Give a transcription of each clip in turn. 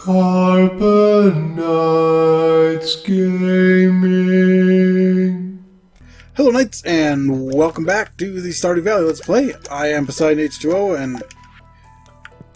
Carbon Knights Gaming. Hello, Knights, and welcome back to the Stardew Valley Let's Play. I am Poseidon H2O, and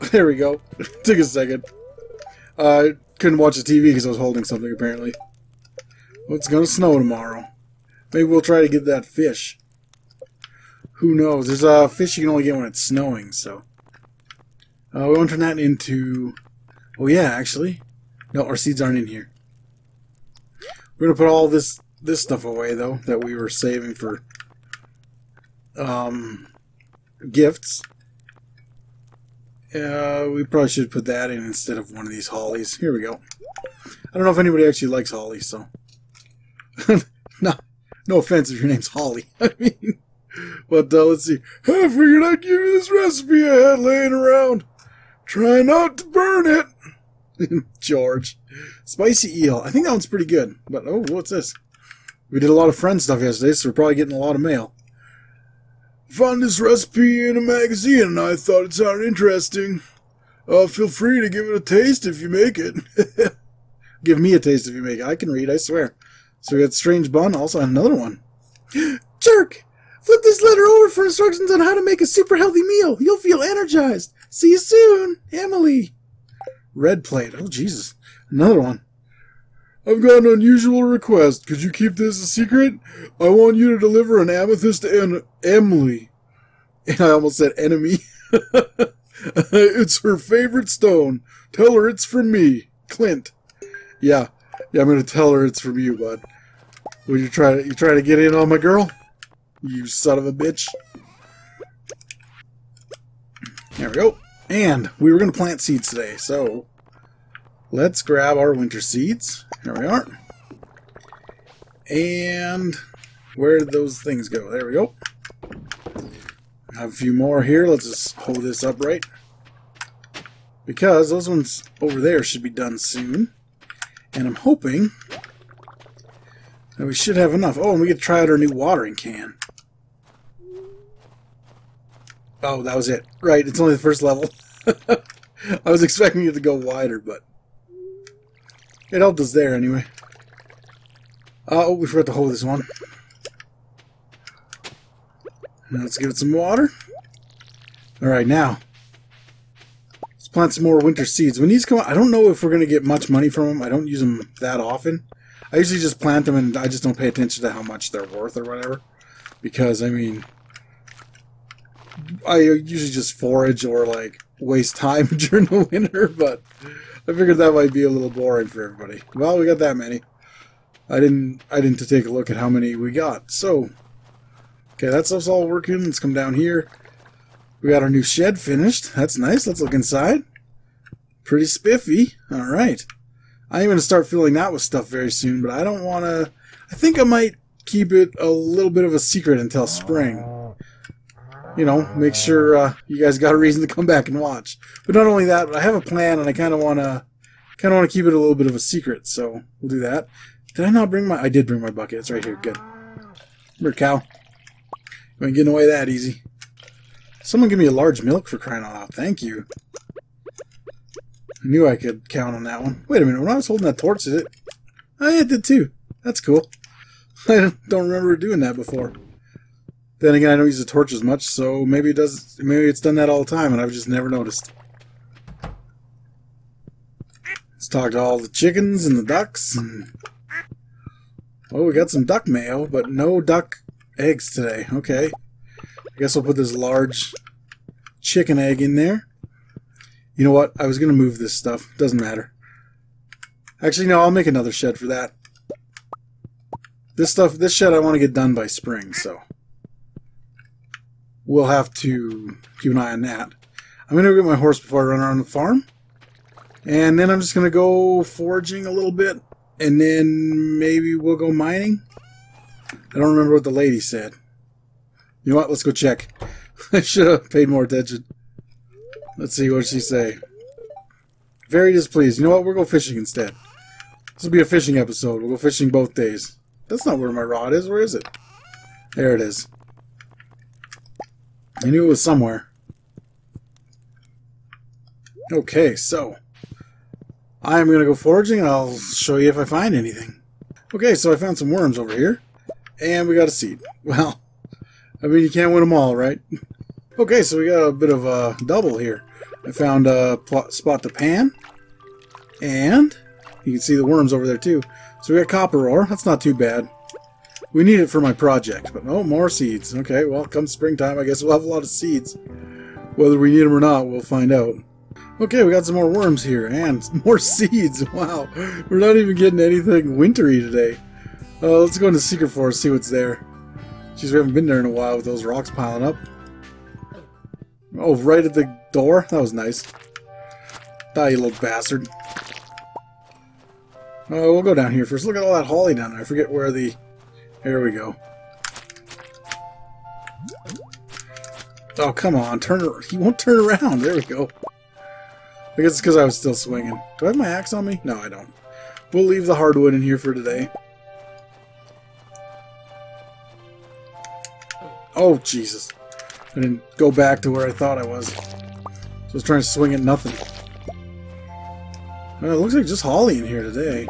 there we go. Took a second. I uh, couldn't watch the TV because I was holding something, apparently. Well, it's gonna snow tomorrow. Maybe we'll try to get that fish. Who knows? There's a fish you can only get when it's snowing, so... Uh, we want to turn that into Oh yeah, actually. No, our seeds aren't in here. We're gonna put all this this stuff away though that we were saving for um gifts. Uh, we probably should put that in instead of one of these hollies. Here we go. I don't know if anybody actually likes holly, so no, no offense if your name's Holly. I mean, but uh, let's see. I figured I'd give you this recipe I had laying around. Try not to burn it. George. Spicy eel. I think that one's pretty good. But, oh, what's this? We did a lot of friend stuff yesterday, so we're probably getting a lot of mail. Found this recipe in a magazine, and I thought it sounded interesting. Uh, feel free to give it a taste if you make it. give me a taste if you make it. I can read, I swear. So we got Strange Bun, also another one. Jerk! Flip this letter over for instructions on how to make a super healthy meal. You'll feel energized. See you soon, Emily. Red plate. Oh, Jesus. Another one. I've got an unusual request. Could you keep this a secret? I want you to deliver an amethyst to en- Emily. And I almost said enemy. it's her favorite stone. Tell her it's from me, Clint. Yeah, yeah, I'm gonna tell her it's from you, bud. Will you try to you try to get in on my girl? You son of a bitch. There we go. And we were going to plant seeds today, so let's grab our winter seeds. Here we are. And where did those things go? There we go. I have a few more here. Let's just hold this upright. Because those ones over there should be done soon. And I'm hoping that we should have enough. Oh, and we get to try out our new watering can. Oh, that was it. Right, it's only the first level. I was expecting it to go wider, but it helped us there anyway. Uh, oh, we forgot to hold this one. Now let's give it some water. Alright, now. Let's plant some more winter seeds. When these come out, I don't know if we're going to get much money from them. I don't use them that often. I usually just plant them and I just don't pay attention to how much they're worth or whatever. Because, I mean, I usually just forage or like waste time during the winter, but I figured that might be a little boring for everybody. Well, we got that many. I didn't I didn't take a look at how many we got. So, okay, that stuff's all working. Let's come down here. We got our new shed finished. That's nice. Let's look inside. Pretty spiffy. All right. I'm going to start filling that with stuff very soon, but I don't want to... I think I might keep it a little bit of a secret until spring you know, make sure uh, you guys got a reason to come back and watch. But not only that, I have a plan, and I kind of want to kind of want to keep it a little bit of a secret. So we'll do that. Did I not bring my? I did bring my bucket. It's right here. Good. Here, cow. You ain't getting away that easy. Someone give me a large milk for crying out loud. Thank you. I knew I could count on that one. Wait a minute. When I was holding that torch, did it? I did too. That's cool. I don't remember doing that before. Then again, I don't use the torch as much, so maybe it does. Maybe it's done that all the time, and I've just never noticed. Let's talk to all the chickens and the ducks. And... Oh, we got some duck mayo, but no duck eggs today. Okay. I guess I'll put this large chicken egg in there. You know what? I was going to move this stuff. Doesn't matter. Actually, no, I'll make another shed for that. This stuff, this shed I want to get done by spring, so we'll have to keep an eye on that. I'm going to get my horse before I run around the farm. And then I'm just going to go foraging a little bit. And then maybe we'll go mining. I don't remember what the lady said. You know what? Let's go check. I should have paid more attention. Let's see what she say. Very displeased. You know what? We'll go fishing instead. This will be a fishing episode. We'll go fishing both days. That's not where my rod is. Where is it? There it is. I knew it was somewhere. Okay, so I'm going to go foraging and I'll show you if I find anything. Okay, so I found some worms over here. And we got a seed. Well, I mean, you can't win them all, right? Okay, so we got a bit of a double here. I found a spot to pan. And you can see the worms over there too. So we got copper ore. That's not too bad. We need it for my project. But no more seeds. Okay, well, come springtime, I guess we'll have a lot of seeds. Whether we need them or not, we'll find out. Okay, we got some more worms here. And more seeds. Wow. We're not even getting anything wintry today. Uh, let's go into Secret Forest, see what's there. Jeez, we haven't been there in a while with those rocks piling up. Oh, right at the door? That was nice. Die, you little bastard. Oh, we'll go down here first. Look at all that holly down there. I forget where the... There we go. Oh, come on. Turn. He won't turn around. There we go. I guess it's because I was still swinging. Do I have my axe on me? No, I don't. We'll leave the hardwood in here for today. Oh, Jesus. I didn't go back to where I thought I was. I was trying to swing at nothing. Well, it looks like just holly in here today.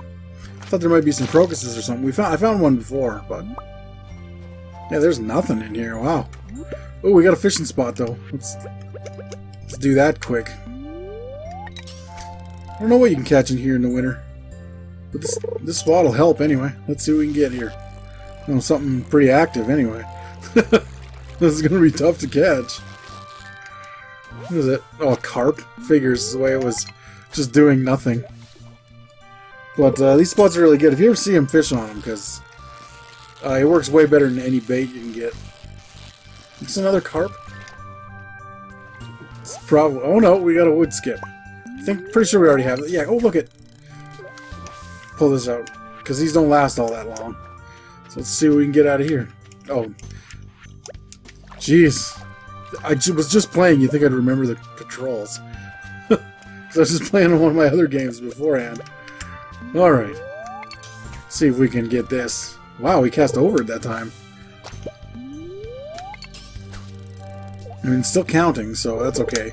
Thought there might be some crocuses or something. We found I found one before, but yeah, there's nothing in here. Wow. Oh, we got a fishing spot though. Let's let's do that quick. I don't know what you can catch in here in the winter, but this this spot will help anyway. Let's see what we can get here. You know, something pretty active anyway. This is to be tough to catch. What is it? Oh, carp? Figures the way it was just doing nothing. But uh, these spots are really good. If you ever see him fish on them, because uh, it works way better than any bait you can get. It's another carp. It's probably. Oh no, we got a Woodskip. I think pretty sure we already have it. Yeah. Oh look at. Pull this out because these don't last all that long. So let's see what we can get out of here. Oh, Jeez. I was just playing, you think I'd remember the controls. Because I was just playing on one of my other games beforehand. Alright. See if we can get this. Wow, we cast over at that time. I mean, still counting, so that's okay.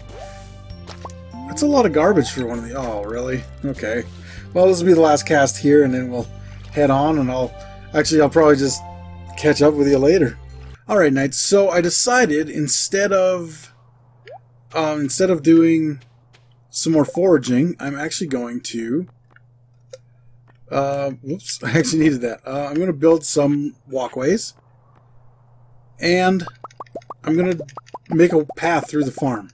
That's a lot of garbage for one of the... Oh, really? Okay. Well, this will be the last cast here, and then we'll head on, and I'll... Actually, I'll probably just catch up with you later. Alright, Knights, so I decided instead of um, instead of doing some more foraging, I'm actually going to uh, whoops, I actually needed that. Uh, I'm going to build some walkways and I'm going to make a path through the farm.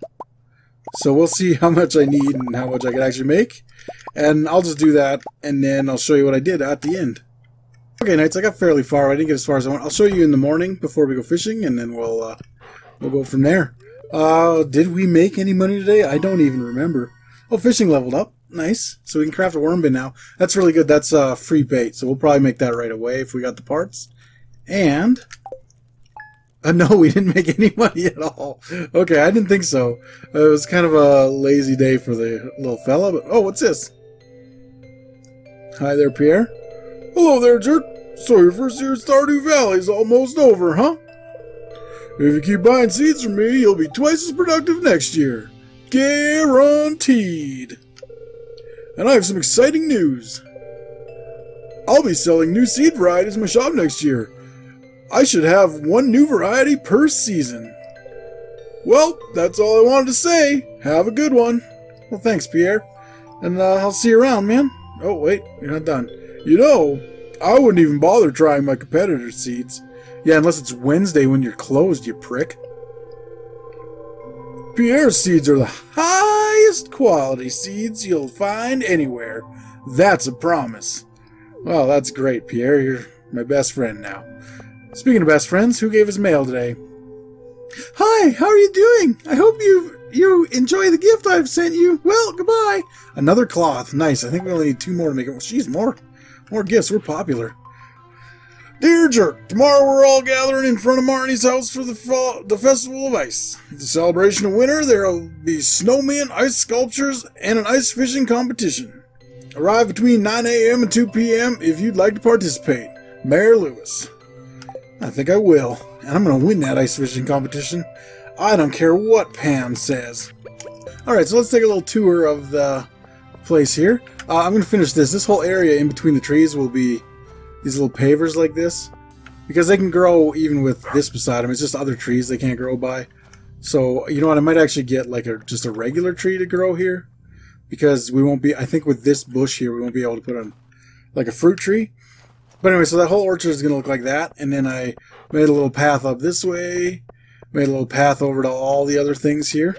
So we'll see how much I need and how much I can actually make. And I'll just do that, and then I'll show you what I did at the end. Okay, Knights, I got fairly far. I didn't get as far as I want. I'll show you in the morning before we go fishing, and then we'll uh, we'll go from there. Uh, did we make any money today? I don't even remember. Oh, fishing leveled up. Nice. So we can craft a worm bin now. That's really good. That's uh, free bait, so we'll probably make that right away if we got the parts. And... Uh, no, we didn't make any money at all. Okay, I didn't think so. Uh, it was kind of a lazy day for the little fella, but... Oh, what's this? Hi there, Pierre. Hello there, jerk. So your first year at Stardew Valley's almost over, huh? If you keep buying seeds from me, you'll be twice as productive next year. Guaranteed. And I have some exciting news. I'll be selling new seed varieties in my shop next year. I should have one new variety per season. Well, that's all I wanted to say. Have a good one. Well, thanks, Pierre. And uh, I'll see you around, man. Oh, wait, you're not done. You know, I wouldn't even bother trying my competitor's seeds. Yeah, unless it's Wednesday when you're closed, you prick. Pierre's seeds are the highest quality seeds you'll find anywhere. That's a promise. Well, that's great, Pierre. You're my best friend now. Speaking of best friends, who gave us mail today? Hi, how are you doing? I hope you you enjoy the gift I've sent you. Well, goodbye. Another cloth. Nice. I think we only need two more to make it. Well, she's more. More gifts. We're popular. Dear Jerk, tomorrow we're all gathering in front of Marnie's house for the fall, the Festival of Ice. The celebration of winter, there'll be snowmen, ice sculptures, and an ice fishing competition. Arrive between 9 a.m. and 2 p.m. if you'd like to participate. Mayor Lewis. I think I will, and I'm going to win that ice fishing competition. I don't care what Pam says. Alright, so let's take a little tour of the place here. Uh, I'm going to finish this. This whole area in between the trees will be these little pavers like this. Because they can grow even with this beside them. It's just other trees they can't grow by. So, you know what? I might actually get like a just a regular tree to grow here. Because we won't be, I think with this bush here, we won't be able to put on like a fruit tree. But anyway, so that whole orchard is going to look like that. And then I made a little path up this way. Made a little path over to all the other things here.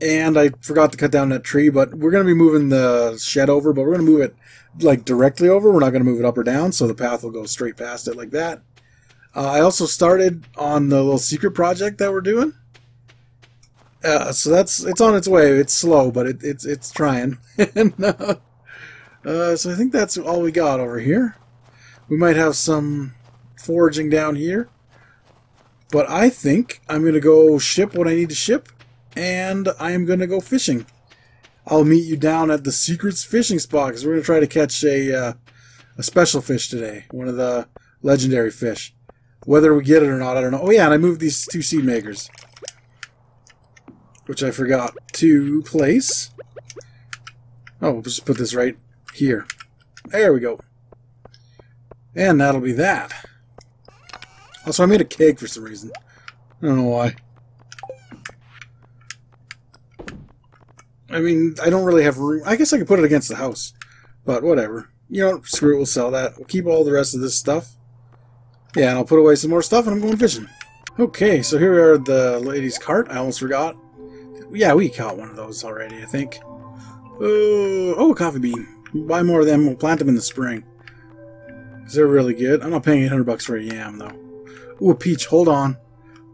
And I forgot to cut down that tree, but we're going to be moving the shed over, but we're going to move it like directly over. We're not going to move it up or down, so the path will go straight past it like that. Uh, I also started on the little secret project that we're doing. Uh, so that's it's on its way. It's slow, but it, it's it's trying. and, uh, uh, so I think that's all we got over here. We might have some foraging down here, but I think I'm gonna go ship what I need to ship, and I am gonna go fishing. I'll meet you down at the Secrets fishing spot because we're going to try to catch a uh, a special fish today, one of the legendary fish. Whether we get it or not, I don't know. Oh yeah, and I moved these two seed makers, which I forgot to place. Oh, we'll just put this right here. There we go. And that'll be that. Also, I made a cake for some reason. I don't know why. I mean, I don't really have room. I guess I could put it against the house, but whatever. You know, screw it. We'll sell that. We'll keep all the rest of this stuff. Yeah, and I'll put away some more stuff, and I'm going fishing. Okay, so here we are the ladies' cart. I almost forgot. Yeah, we caught one of those already, I think. Uh, oh, a coffee bean. Buy more of them. We'll plant them in the spring. Because they're really good. I'm not paying 800 bucks for a yam, though. Ooh, a peach. Hold on.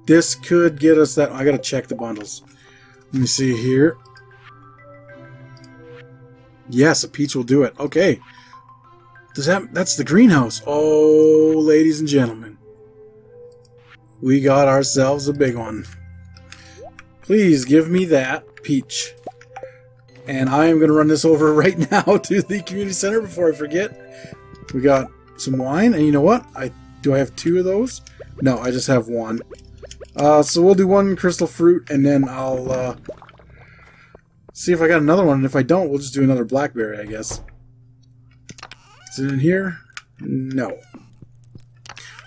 This could get us that. I gotta check the bundles. Let me see here. Yes, a peach will do it. Okay. Does that that's the greenhouse. Oh, ladies and gentlemen. We got ourselves a big one. Please give me that peach. And I am going to run this over right now to the community center before I forget. We got some wine, and you know what? I do I have two of those? No, I just have one. Uh, so we'll do one crystal fruit, and then I'll uh, see if I got another one. And if I don't, we'll just do another blackberry, I guess. Is it in here? No.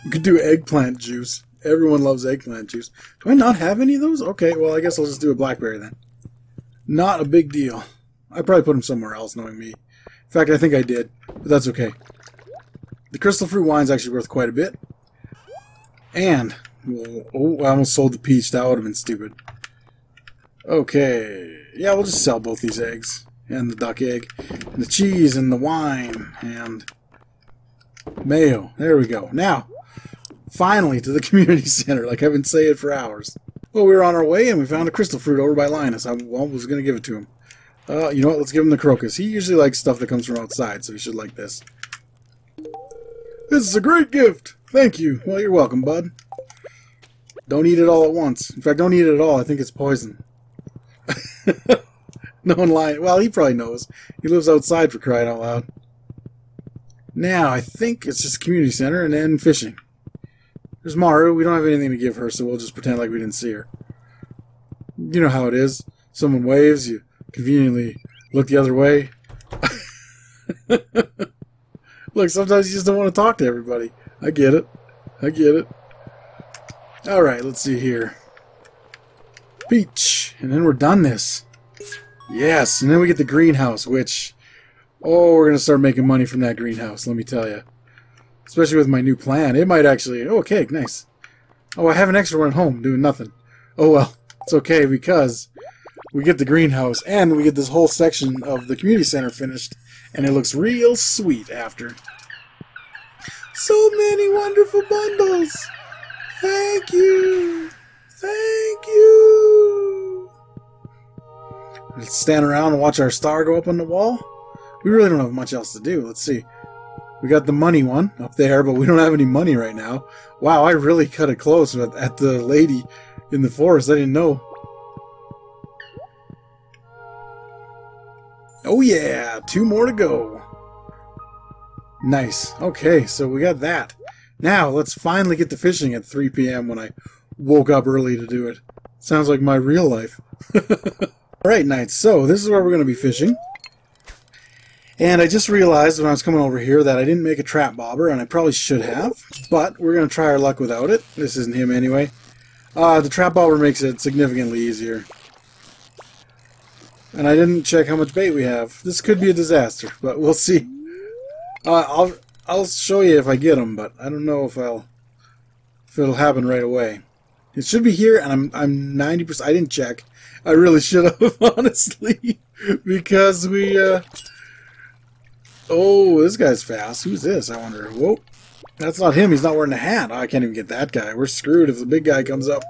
We could do eggplant juice. Everyone loves eggplant juice. Do I not have any of those? Okay, well, I guess I'll just do a blackberry then. Not a big deal. I probably put them somewhere else, knowing me. In fact, I think I did, but that's okay. The crystal fruit wine's actually worth quite a bit. And, well, oh, I almost sold the peach. That would have been stupid. Okay. Yeah, we'll just sell both these eggs. And the duck egg. And the cheese and the wine. And mayo. There we go. Now, finally to the community center, like I've been saying for hours. Well, we were on our way and we found a crystal fruit over by Linus. I was going to give it to him. Uh, you know what? Let's give him the crocus. He usually likes stuff that comes from outside, so he should like this. This is a great gift. Thank you. Well, you're welcome, bud. Don't eat it all at once. In fact, don't eat it at all. I think it's poison. no one lying. Well, he probably knows. He lives outside for crying out loud. Now, I think it's just community center and then fishing. There's Maru. We don't have anything to give her, so we'll just pretend like we didn't see her. You know how it is. Someone waves, you conveniently look the other way. look, sometimes you just don't want to talk to everybody. I get it. I get it. Alright, let's see here. Peach. And then we're done this. Yes, and then we get the greenhouse, which... Oh, we're going to start making money from that greenhouse, let me tell you. Especially with my new plan. It might actually... Oh, cake, nice. Oh, I have an extra one at home doing nothing. Oh, well, it's okay because we get the greenhouse and we get this whole section of the community center finished. And it looks real sweet after. So many wonderful bundles! Thank you! Thank you! Let's stand around and watch our star go up on the wall. We really don't have much else to do. Let's see. We got the money one up there, but we don't have any money right now. Wow, I really cut it close at, at the lady in the forest. I didn't know. Oh yeah, two more to go. Nice. Okay, so we got that. Now, let's finally get to fishing at 3 p.m. when I woke up early to do it. Sounds like my real life. Alright, Knights, so this is where we're going to be fishing. And I just realized when I was coming over here that I didn't make a trap bobber, and I probably should have, but we're going to try our luck without it. This isn't him anyway. Uh, the trap bobber makes it significantly easier. And I didn't check how much bait we have. This could be a disaster, but we'll see. Uh, I'll I'll show you if I get them, but I don't know if I'll if it'll happen right away. It should be here, and I'm I'm ninety percent. I didn't check. I really should have, honestly, because we. Uh, oh, this guy's fast. Who's this? I wonder. Whoa, that's not him. He's not wearing a hat. I can't even get that guy. We're screwed if the big guy comes up.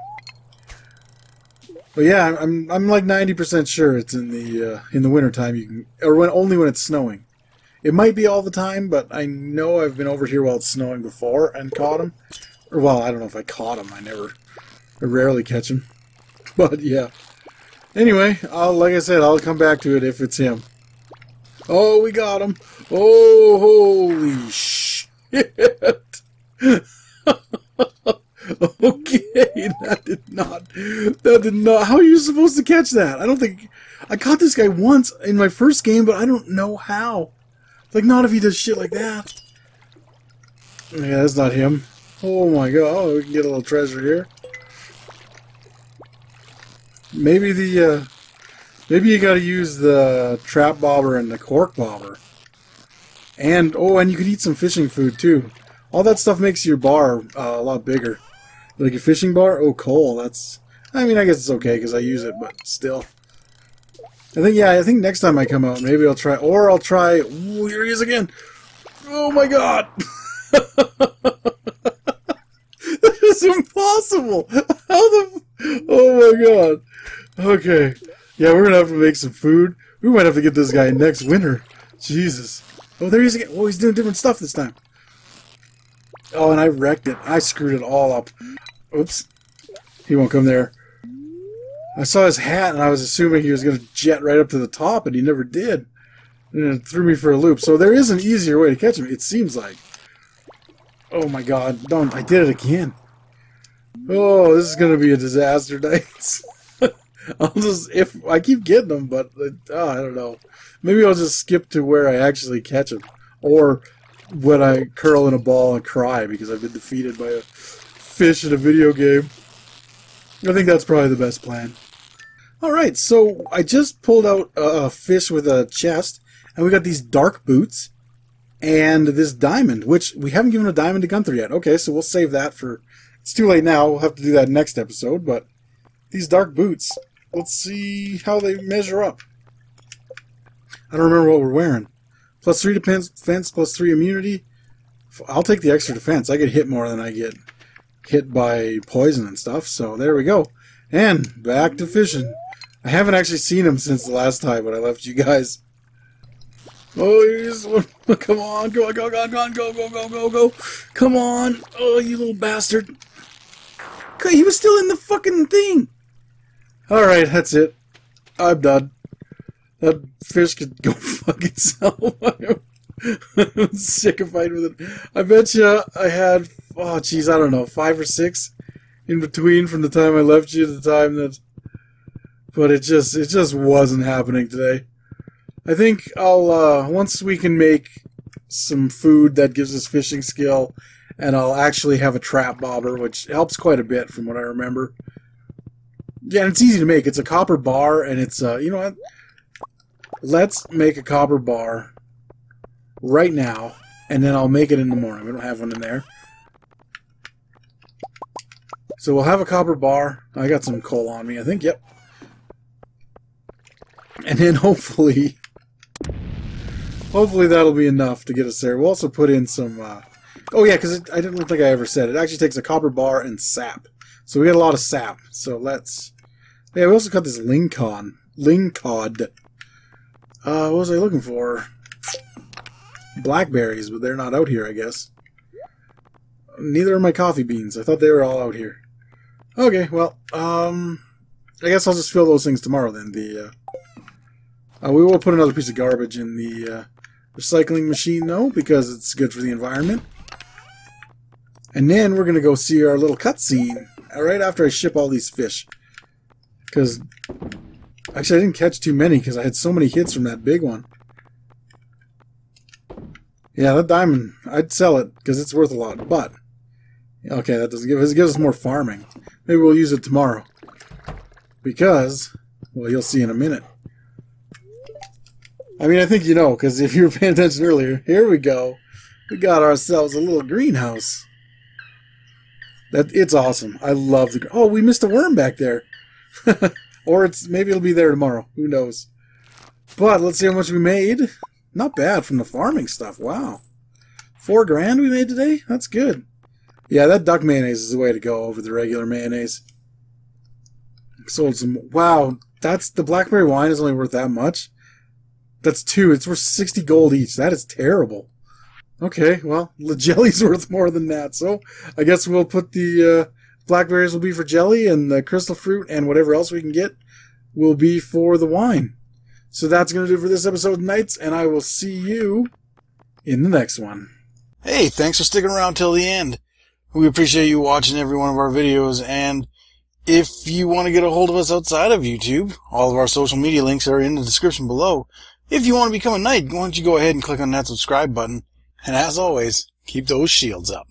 But yeah, I'm I'm like ninety percent sure it's in the uh, in the wintertime. You can or when only when it's snowing. It might be all the time, but I know I've been over here while it's snowing before and caught him. Or well, I don't know if I caught him. I never, I rarely catch him. But yeah. Anyway, I'll like I said, I'll come back to it if it's him. Oh, we got him! Oh, holy shit! okay, that did not. That did not. How are you supposed to catch that? I don't think I caught this guy once in my first game, but I don't know how. Like, not if he does shit like that. Yeah, that's not him. Oh my god. Oh, we can get a little treasure here. Maybe the, uh, maybe you gotta use the trap bobber and the cork bobber. And, oh, and you could eat some fishing food too. All that stuff makes your bar uh, a lot bigger. Like a fishing bar? Oh, coal. That's, I mean, I guess it's okay because I use it, but still. I think, yeah, I think next time I come out, maybe I'll try, or I'll try, ooh, here he is again. Oh my god! that is impossible! How the, oh my god. Okay. Yeah, we're gonna have to make some food. We might have to get this guy next winter. Jesus. Oh, there he is again. Oh, he's doing different stuff this time. Oh, and I wrecked it. I screwed it all up. Oops. He won't come there. I saw his hat, and I was assuming he was going to jet right up to the top, and he never did. And it threw me for a loop. So there is an easier way to catch him, it seems like. Oh my god, don't. I did it again. Oh, this is going to be a disaster, Knights. I'll just, if, I keep getting them, but, oh, I don't know. Maybe I'll just skip to where I actually catch them. Or when I curl in a ball and cry because I've been defeated by a fish in a video game. I think that's probably the best plan. Alright, so I just pulled out a fish with a chest, and we got these dark boots, and this diamond, which we haven't given a diamond to Gunther yet. Okay, so we'll save that for... It's too late now, we'll have to do that next episode, but these dark boots, let's see how they measure up. I don't remember what we're wearing. Plus 3 defense, plus 3 immunity. I'll take the extra defense. I get hit more than I get hit by poison and stuff, so there we go. And back to fishing. I haven't actually seen him since the last time when I left you guys. Oh, one. Come on, go, go, go, go, go, go, go, go, go. Come on. Oh, you little bastard. He was still in the fucking thing. Alright, that's it. I'm done. That fish could go fuck itself. I'm sick of fighting with it. I bet you I had, oh jeez, I don't know, five or six in between from the time I left you to the time that, but it just, it just wasn't happening today. I think I'll, uh, once we can make some food that gives us fishing skill, and I'll actually have a trap bobber, which helps quite a bit from what I remember. Yeah, and it's easy to make. It's a copper bar, and it's, uh, you know what? Let's make a copper bar right now, and then I'll make it in the morning. We don't have one in there. So we'll have a copper bar. I got some coal on me, I think. Yep. And then hopefully, hopefully that'll be enough to get us there. We'll also put in some. Uh, oh yeah, because I didn't think I ever said it. Actually takes a copper bar and sap. So we got a lot of sap. So let's. Yeah, we also got this Lingcon. Lingcod. Uh, what was I looking for? Blackberries, but they're not out here, I guess. Neither are my coffee beans. I thought they were all out here. Okay, well, um, I guess I'll just fill those things tomorrow then. The uh, uh, we will put another piece of garbage in the uh, recycling machine, though, because it's good for the environment. And then we're gonna go see our little cutscene uh, right after I ship all these fish, because Actually, I didn't catch too many because I had so many hits from that big one. Yeah, that diamond, I'd sell it because it's worth a lot. But, okay, that doesn't give us, gives us more farming. Maybe we'll use it tomorrow. Because, well, you'll see in a minute. I mean, I think you know, because if you were paying attention earlier, here we go. We got ourselves a little greenhouse. That It's awesome. I love the... Oh, we missed a worm back there. or it's maybe it'll be there tomorrow. Who knows? But let's see how much we made. Not bad from the farming stuff. Wow. Four grand we made today? That's good. Yeah, that duck mayonnaise is the way to go over the regular mayonnaise. Sold some. Wow, that's the blackberry wine is only worth that much. That's two. It's worth 60 gold each. That is terrible. Okay, well, the jelly's worth more than that. So I guess we'll put the uh, blackberries will be for jelly, and the crystal fruit and whatever else we can get will be for the wine. So that's going to do for this episode of Knights, and I will see you in the next one. Hey, thanks for sticking around till the end. We appreciate you watching every one of our videos, and if you want to get a hold of us outside of YouTube, all of our social media links are in the description below. If you want to become a knight, why don't you go ahead and click on that subscribe button, and as always, keep those shields up.